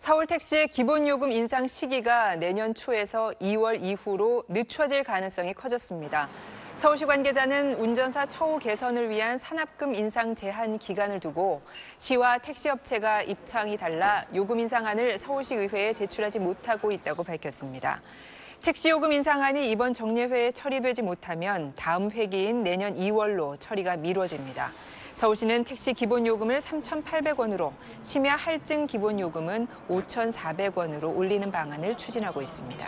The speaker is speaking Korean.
서울 택시의 기본 요금 인상 시기가 내년 초에서 2월 이후로 늦춰질 가능성이 커졌습니다. 서울시 관계자는 운전사 처우 개선을 위한 산업금 인상 제한 기간을 두고 시와 택시업체가 입장이 달라 요금 인상안을 서울시 의회에 제출하지 못하고 있다고 밝혔습니다. 택시 요금 인상안이 이번 정례회에 처리되지 못하면 다음 회기인 내년 2월로 처리가 미뤄집니다. 서울시는 택시 기본 요금을 3,800원으로 심야 할증 기본 요금은 5,400원으로 올리는 방안을 추진하고 있습니다.